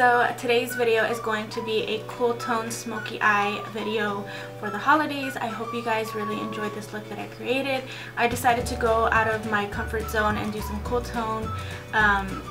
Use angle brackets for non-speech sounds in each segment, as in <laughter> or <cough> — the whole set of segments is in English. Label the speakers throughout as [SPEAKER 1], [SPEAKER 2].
[SPEAKER 1] so today's video is going to be a cool tone smoky eye video for the holidays. I hope you guys really enjoyed this look that I created. I decided to go out of my comfort zone and do some cool tone, um,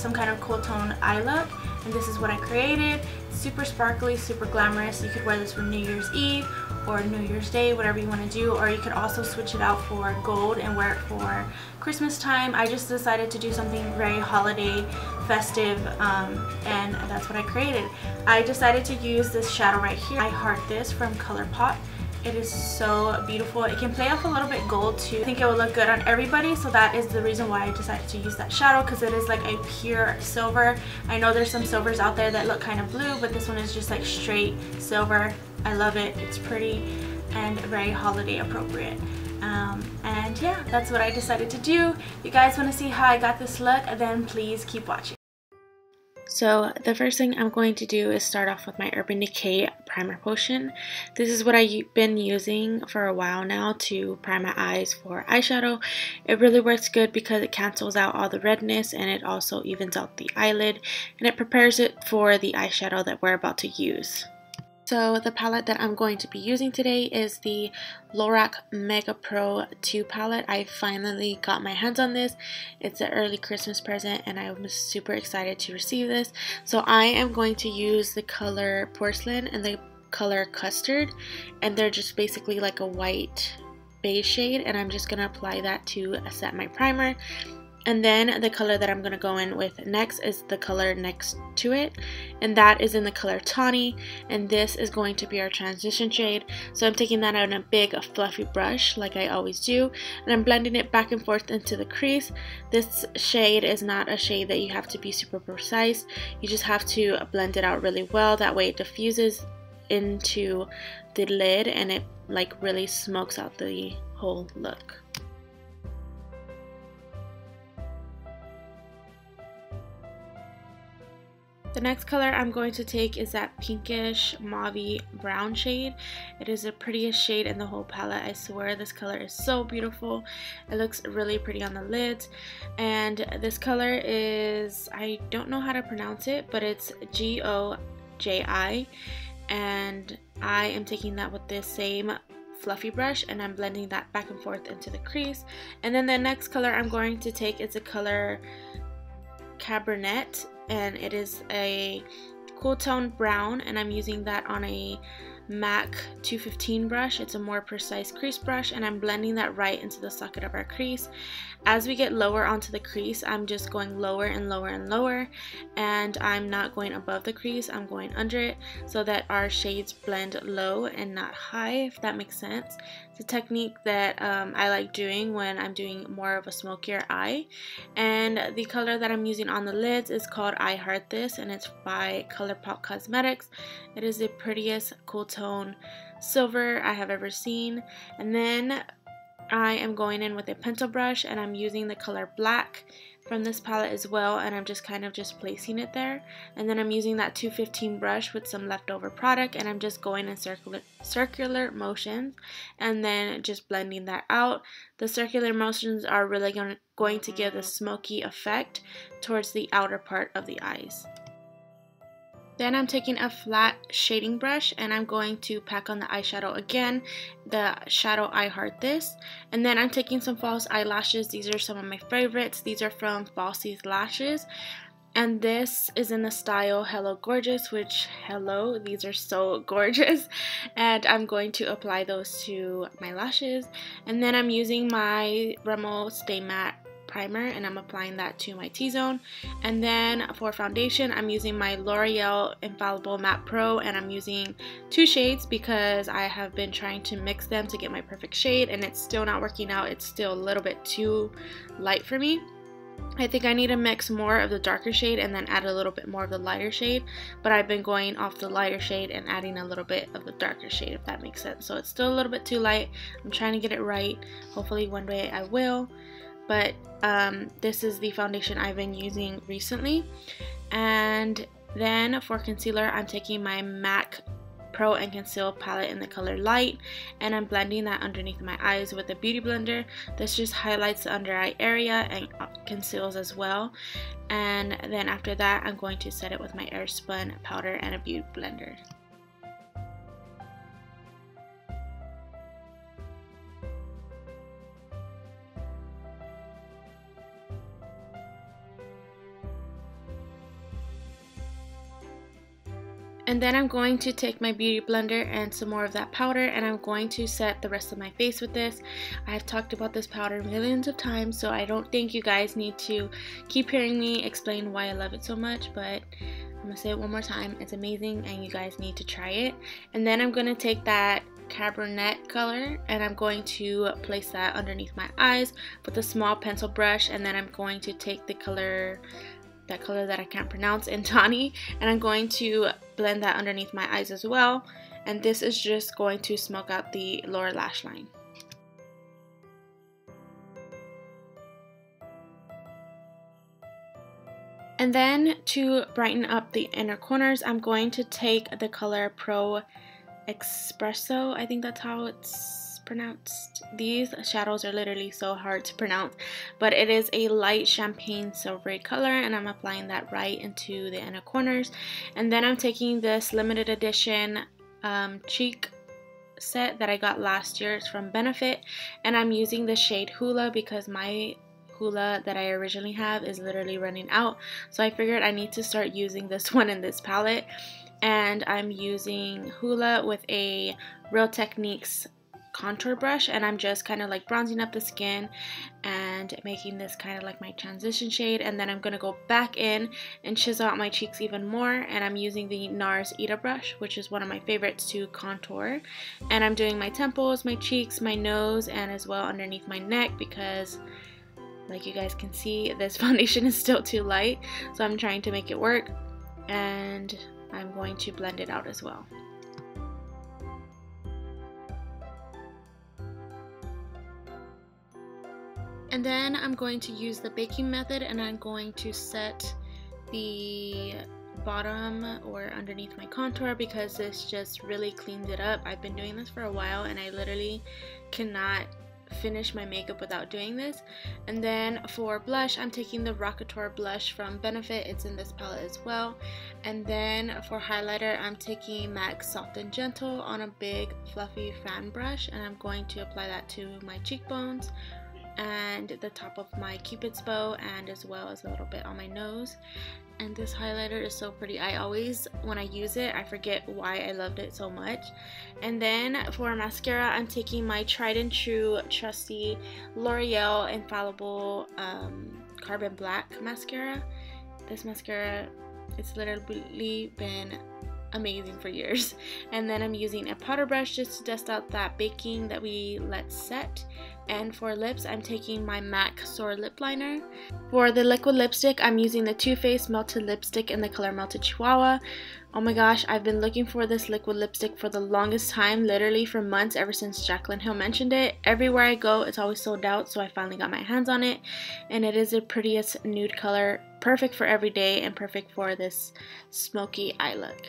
[SPEAKER 1] some kind of cool tone eye look. And this is what I created. Super sparkly, super glamorous. You could wear this for New Year's Eve or New Year's Day, whatever you want to do. Or you could also switch it out for gold and wear it for Christmas time. I just decided to do something very holiday festive um, and that's what I created. I decided to use this shadow right here. I heart this from ColourPop. It is so beautiful. It can play off a little bit gold too. I think it would look good on everybody so that is the reason why I decided to use that shadow because it is like a pure silver. I know there's some silvers out there that look kind of blue but this one is just like straight silver. I love it. It's pretty and very holiday appropriate. Um, and yeah, that's what I decided to do. If you guys want to see how I got this look, then please keep watching. So the first thing I'm going to do is start off with my Urban Decay Primer Potion. This is what I've been using for a while now to prime my eyes for eyeshadow. It really works good because it cancels out all the redness and it also evens out the eyelid and it prepares it for the eyeshadow that we're about to use. So the palette that I'm going to be using today is the Lorac Mega Pro 2 palette. I finally got my hands on this. It's an early Christmas present and I was super excited to receive this. So I am going to use the color Porcelain and the color Custard and they're just basically like a white beige shade and I'm just going to apply that to set my primer. And then the color that I'm going to go in with next is the color next to it. And that is in the color Tawny. And this is going to be our transition shade. So I'm taking that on a big fluffy brush like I always do. And I'm blending it back and forth into the crease. This shade is not a shade that you have to be super precise. You just have to blend it out really well. That way it diffuses into the lid and it like really smokes out the whole look. The next color I'm going to take is that pinkish mauve brown shade. It is the prettiest shade in the whole palette. I swear this color is so beautiful. It looks really pretty on the lids. And this color is, I don't know how to pronounce it, but it's G-O-J-I. And I am taking that with this same fluffy brush and I'm blending that back and forth into the crease. And then the next color I'm going to take is a color Cabernet and it is a cool tone brown and I'm using that on a MAC 215 brush. It's a more precise crease brush and I'm blending that right into the socket of our crease. As we get lower onto the crease, I'm just going lower and lower and lower and I'm not going above the crease, I'm going under it so that our shades blend low and not high, if that makes sense. A technique that um, I like doing when I'm doing more of a smokier eye. And the color that I'm using on the lids is called I Heart This and it's by ColourPop Cosmetics. It is the prettiest cool tone silver I have ever seen. And then I am going in with a pencil brush and I'm using the color black from this palette as well and I'm just kind of just placing it there. And then I'm using that 215 brush with some leftover product and I'm just going in circular circular motions and then just blending that out. The circular motions are really going, going to give the smoky effect towards the outer part of the eyes then I'm taking a flat shading brush and I'm going to pack on the eyeshadow again, the shadow I Heart This. And then I'm taking some false eyelashes. These are some of my favorites. These are from Falsies Lashes. And this is in the style Hello Gorgeous, which, hello, these are so <laughs> gorgeous. And I'm going to apply those to my lashes. And then I'm using my Rimmel Stay Matte primer and I'm applying that to my T-zone. And then for foundation, I'm using my L'Oreal Infallible Matte Pro and I'm using two shades because I have been trying to mix them to get my perfect shade and it's still not working out. It's still a little bit too light for me. I think I need to mix more of the darker shade and then add a little bit more of the lighter shade but I've been going off the lighter shade and adding a little bit of the darker shade if that makes sense so it's still a little bit too light I'm trying to get it right hopefully one day I will but um, this is the foundation I've been using recently. And then for concealer, I'm taking my MAC Pro and Conceal palette in the color Light and I'm blending that underneath my eyes with a beauty blender. This just highlights the under eye area and conceals as well. And then after that, I'm going to set it with my Airspun powder and a beauty blender. And then I'm going to take my beauty blender and some more of that powder and I'm going to set the rest of my face with this. I've talked about this powder millions of times so I don't think you guys need to keep hearing me explain why I love it so much but I'm going to say it one more time. It's amazing and you guys need to try it. And then I'm going to take that Cabernet color and I'm going to place that underneath my eyes with a small pencil brush and then I'm going to take the color that color that I can't pronounce in Tawny and I'm going to blend that underneath my eyes as well and this is just going to smoke out the lower lash line. And then to brighten up the inner corners, I'm going to take the color Pro Espresso. I think that's how it's pronounced. These shadows are literally so hard to pronounce, but it is a light champagne silvery color and I'm applying that right into the inner corners. And then I'm taking this limited edition um, cheek set that I got last year. It's from Benefit and I'm using the shade Hoola because my Hoola that I originally have is literally running out. So I figured I need to start using this <laughs> one in this palette. And I'm using Hoola with a Real Techniques contour brush and I'm just kind of like bronzing up the skin and making this kind of like my transition shade and then I'm going to go back in and chisel out my cheeks even more and I'm using the NARS Ita brush which is one of my favorites to contour and I'm doing my temples, my cheeks, my nose and as well underneath my neck because like you guys can see this <laughs> foundation is still too light so I'm trying to make it work and I'm going to blend it out as well. And then I'm going to use the baking method and I'm going to set the bottom or underneath my contour because this just really cleans it up. I've been doing this for a while and I literally cannot finish my makeup without doing this. And then for blush, I'm taking the Rockateur blush from Benefit. It's in this palette as well. And then for highlighter, I'm taking MAC Soft and Gentle on a big fluffy fan brush and I'm going to apply that to my cheekbones and the top of my cupid's bow and as well as a little bit on my nose. And this highlighter is so pretty. I always when I use it I forget why I loved it so much. And then for mascara I'm taking my tried and true trusty L'Oreal Infallible um, Carbon Black mascara. This mascara it's literally been amazing for years. <laughs> And then I'm using a powder brush just to dust out that baking that we let set. And for lips, I'm taking my MAC Soar Lip Liner. For the liquid lipstick, I'm using the Too Faced Melted Lipstick in the color Melted Chihuahua. Oh my gosh, I've been looking for this liquid lipstick for the longest time, literally for months, ever since Jaclyn Hill mentioned it. Everywhere I go, it's always sold out, so I finally got my hands on it. And it is the prettiest nude color, perfect for every day and perfect for this smoky eye look.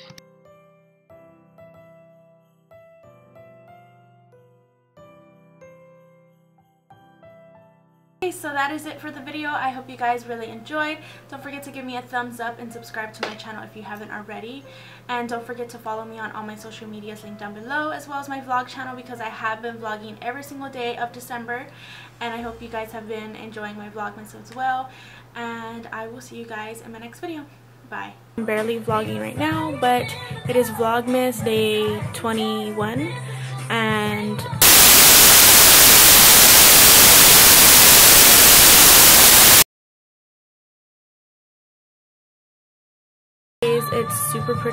[SPEAKER 1] So that is it for the video. I hope you guys really enjoyed. Don't forget to give me a thumbs up and subscribe to my channel if you haven't already. And don't forget to follow me on all my social medias linked down below as well as my vlog channel because I have been vlogging every single day of December. And I hope you guys have been enjoying my vlogmas as well. And I will see you guys in my next video. Bye. I'm barely vlogging right now, but it is Vlogmas day 21. And it's super pretty